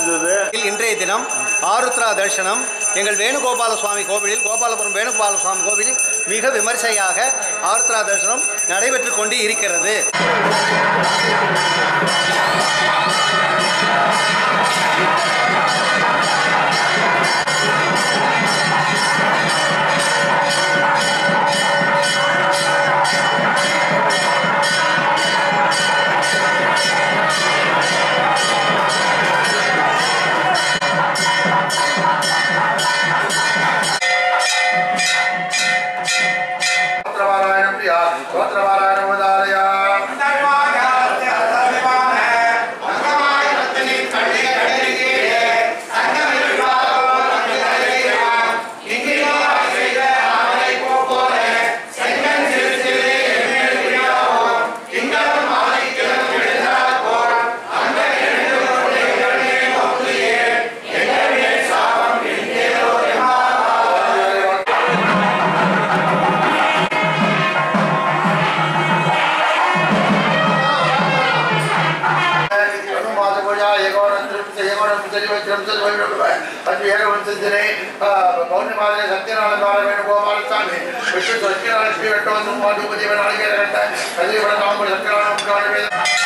இன்றைய தினம் ஆருத்ரா தரிசனம். எங்கள் வேணுகோபால சுவாமி கோவிலில் கோபாலபுரம் வேணுகோபால சுவாமி கோவிலில் மிக விமர்சையாக ஆருத்ரா தரிசனம் நடைபெற்று கொண்டு இருக்கிறது. திருப்தி ஏகோணம் தெரிவத்திரம் அது ஏகோணம் சிந்தனை பௌர்ணமாதிரி சத்யநாராயண வேணுகோபாலசாமி விஷ்ணு சத்யநாராயண ஸ்ரீ வெட்டவந்தம் பாதுபதி நாளிகேர கட்ட கதிரிவட நாம சத்யநாராயண